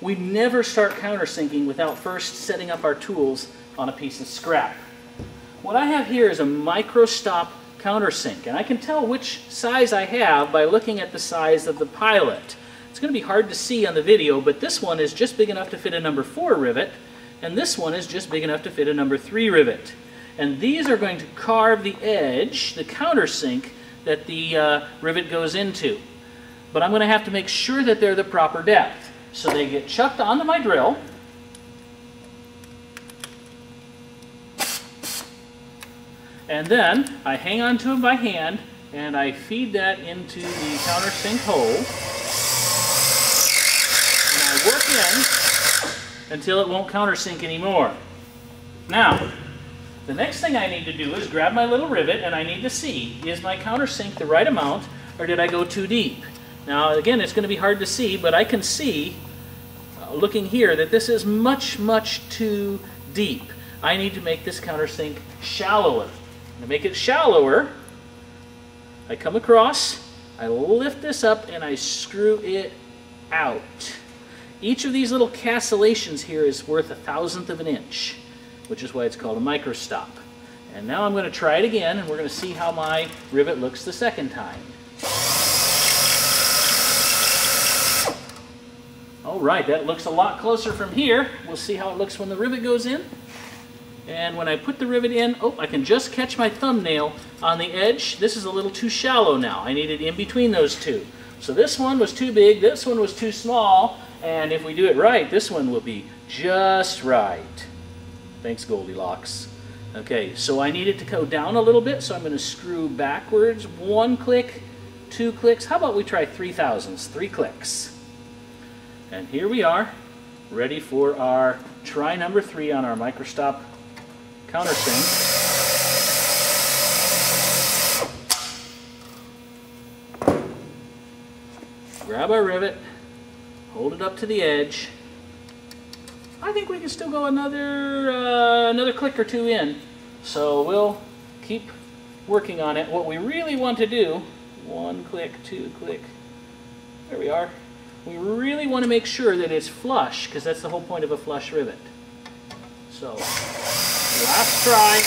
We never start countersinking without first setting up our tools on a piece of scrap. What I have here is a microstop countersink, and I can tell which size I have by looking at the size of the pilot. It's going to be hard to see on the video, but this one is just big enough to fit a number 4 rivet, and this one is just big enough to fit a number 3 rivet. And these are going to carve the edge, the countersink, that the uh, rivet goes into. But I'm going to have to make sure that they're the proper depth. So they get chucked onto my drill. And then I hang onto them by hand and I feed that into the countersink hole. And I work in until it won't countersink anymore. Now, the next thing I need to do is grab my little rivet and I need to see, is my countersink the right amount or did I go too deep? Now, again, it's going to be hard to see, but I can see, uh, looking here, that this is much, much too deep. I need to make this countersink shallower. To make it shallower, I come across, I lift this up, and I screw it out. Each of these little castellations here is worth a thousandth of an inch, which is why it's called a microstop. And now I'm going to try it again, and we're going to see how my rivet looks the second time. All right, that looks a lot closer from here. We'll see how it looks when the rivet goes in. And when I put the rivet in, oh, I can just catch my thumbnail on the edge. This is a little too shallow now. I need it in between those two. So this one was too big, this one was too small, and if we do it right, this one will be just right. Thanks, Goldilocks. Okay, so I need it to go down a little bit, so I'm going to screw backwards. One click, two clicks. How about we try three thousandths, three clicks. And here we are, ready for our try number three on our microstop countersink. Grab our rivet, hold it up to the edge. I think we can still go another uh, another click or two in. So we'll keep working on it. What we really want to do, one click, two click, there we are. We really want to make sure that it's flush because that's the whole point of a flush rivet. So Last try.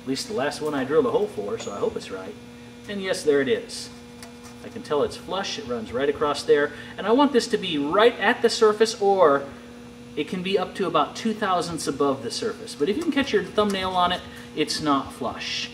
At least the last one I drilled a hole for, so I hope it's right. And yes, there it is. I can tell it's flush, it runs right across there. And I want this to be right at the surface or it can be up to about two thousandths above the surface. But if you can catch your thumbnail on it, it's not flush.